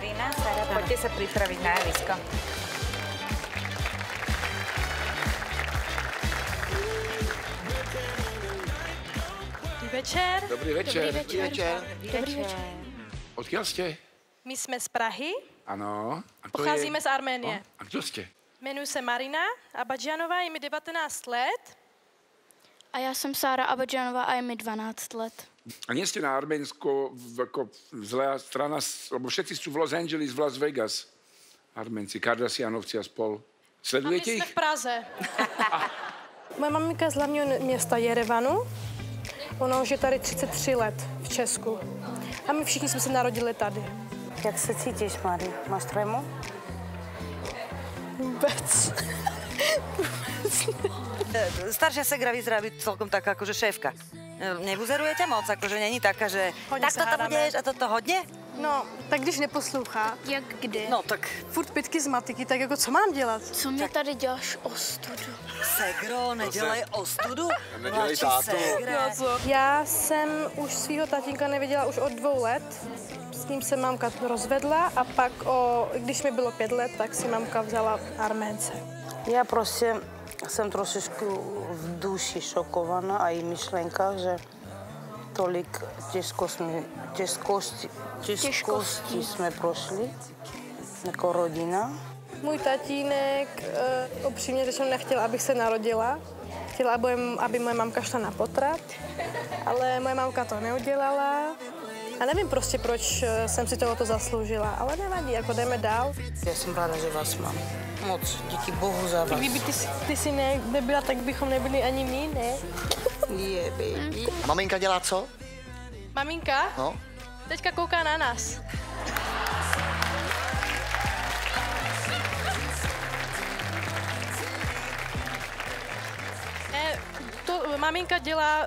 Marina, Sara, poďte sa pripraviť na javisko. Dobrý večer. Dobrý večer. Dobrý večer. Dobrý večer. Odkiaľ ste? My jsme z Prahy, Ano. A kto pocházíme je? z Arménie. No, a kdo jste? Jmenuji se Marina Abadžanová, je mi 19 let. A já jsem Sára Abadžanová a je mi 12 let. A nie ste na Arménsko v- ako zlá strana, lebo všetci sú v Los Angeles, v Las Vegas. Arménci, Kardasianovci a spol. A my Sledujete jsme ich? v Praze. Moje maminka je z hlavního města Jerevanu. Ona už je tady 33 let v Česku. A my všichni jsme se narodili tady. Jak se cítíš, Mari? Máš trému? Vůbec. Staršia segra vyzerá byť celkom taká akože šéfka. Nebuzeruje ťa moc, akože není taká, že Hodně tak hádáme. budeš a toto hodně? No, tak když neposlouchá, Jak kdy? No tak furt pitky z matiky, tak jako co mám dělat? Co mě tady děláš o studu? segro, nedělej ostudu. Nedělej tátu. Já jsem už svého tatínka neviděla už od dvou let. S ním se mamka rozvedla a pak, o, když mi bylo pět let, tak si mamka vzala Arménce. Já prostě jsem trošičku v duši šokovaná a i myšlenka, že tolik těžkosti, těžkosti, těžkosti jsme prošli jako rodina. Můj tatínek uh, upřímně řečeno nechtěl, abych se narodila. Chtěla, aby, aby moje mamka šla na potrat, ale moje mamka to neudělala. A nevím prostě, proč eh, jsem si tohoto zasloužila, ale nevadí, jako jdeme dál. Já jsem ráda, že vás mám. Moc, díky Bohu za vás. Kdyby ty, ty si ne, nebyla, tak bychom nebyli ani my, ne? Je, baby. A maminka dělá co? Maminka No. teďka kouká na nás. Maminka dělá uh,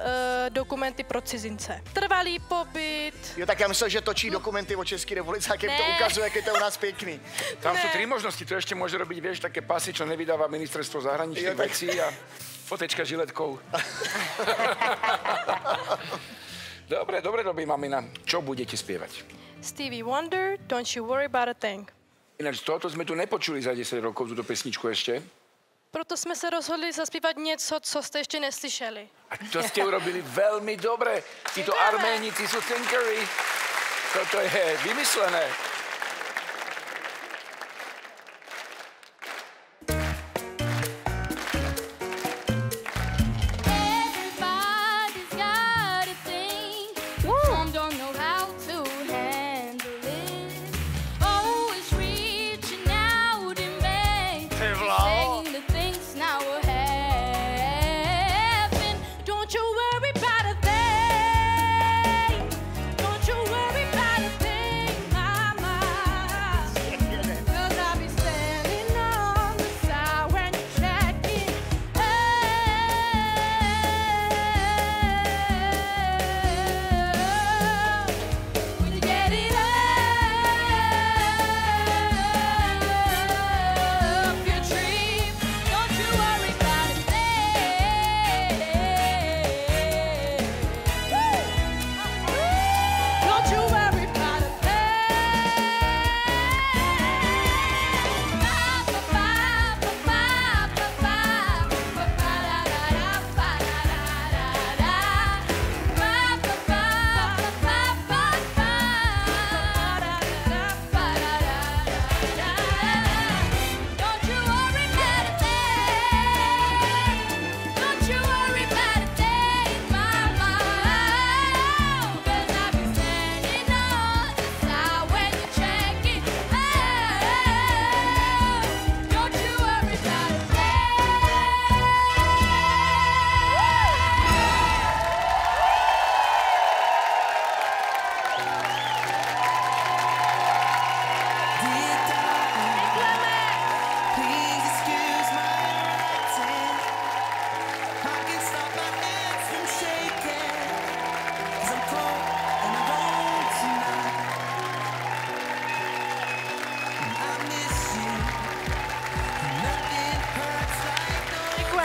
dokumenty pro cizince. Trvalý pobyt, Jo, tak já myslel, že točí dokumenty o České republice, jak jim to ukazuje, jak je to u nás pěkný. Tam Ne. tri možnosti. To ešte môže robiť, vieš, také pasy, čo nevydáva ministerstvo zahraničných Jo, tak- vecí a fotečka žiletkou. dobre, dobre robí mamina. Čo budete spievať? Stevie Wonder, Don't You Worry About a Thing. Ináč tohoto sme tu nepočuli za 10 rokov, túto pesničku ešte. Proto jsme se rozhodli zaspívat něco, co jste ještě neslyšeli. A to ste urobili veľmi dobre. Títo Arménici sú thinkery. Toto je vymyslené.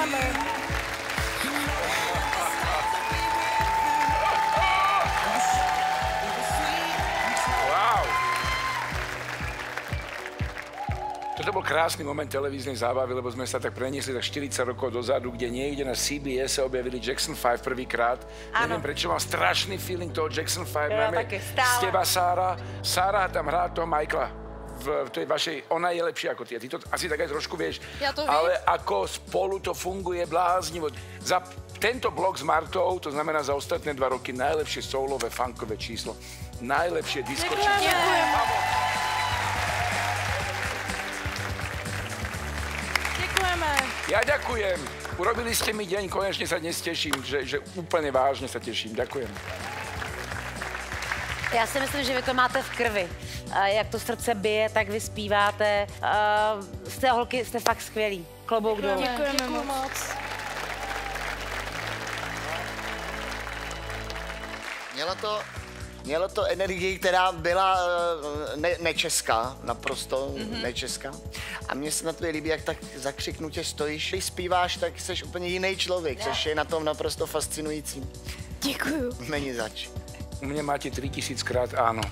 summer. to byl krásný moment televíznej zábavy, lebo sme sa tak preniesli tak 40 rokov dozadu, kde niekde na CBS sa objavili Jackson 5 prvýkrát. Neviem prečo, mám strašný feeling toho Jackson 5, ja, najmä z teba, Sára. Sára tam hrá toho Michaela v tej vašej, ona je lepšia ako ty. Ty to asi tak aj trošku vieš. Ja to vím. Ale ako spolu to funguje bláznivo. Za tento blok s Martou, to znamená za ostatné dva roky, najlepšie soulové, funkové číslo. Najlepšie disko číslo. Děkujeme. Ja ďakujem. Urobili ste mi deň, konečne sa dnes teším, že, že úplne vážne sa teším. Ďakujem. Já si myslím, že vy to máte v krvi. A Jak to srdce bije, tak vy zpíváte. A Jste holky, jste fakt skvělí. Klobouk dolů. Děkujeme, Děkujeme moc. Mělo to, mělo to energii, která byla eh, ne, nečeská, naprosto mm-hmm. nečeská. A mně se na to líbí, jak tak zakřiknutě stojíš. Když zpíváš, tak jsi úplně jiný člověk, což je na tom naprosto fascinující. Děkuju. Není zač. U mne máte 3000 krát áno.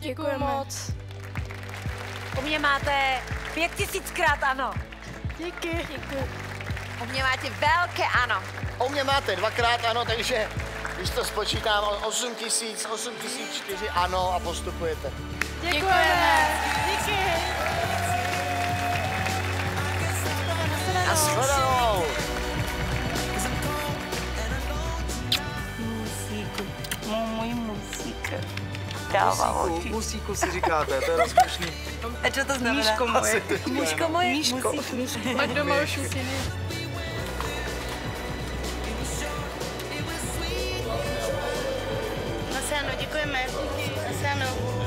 Děkujeme moc. U mě máte pět tisíckrát ano. Díky. Děkuju. U mě máte velké ano. O mě máte dvakrát ano, takže když to spočítám, 8 tisíc, 8 tisíc čtyři ano a postupujete. Děkujeme. Díky. A shledanou! dávalo. Musíku, musíku si říkáte, to je rozkošný. A co to znamená? Míško moje. Míško moje? Míško. Musík, doma už musíní. Zase ano, děkujeme. Zase.